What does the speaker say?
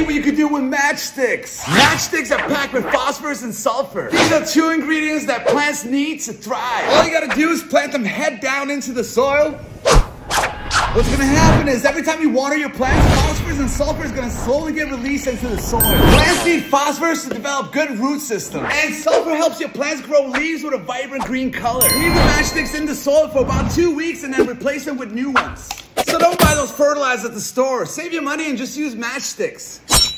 what you could do with matchsticks. Matchsticks are packed with phosphorus and sulfur. These are two ingredients that plants need to thrive. All you gotta do is plant them head down into the soil. What's gonna happen is every time you water your plants, phosphorus and sulfur is gonna slowly get released into the soil. Plants need phosphorus to develop good root systems. And sulfur helps your plants grow leaves with a vibrant green color. Leave the matchsticks in the soil for about two weeks and then replace them with new ones. So don't buy those fertilizers at the store. Save your money and just use matchsticks.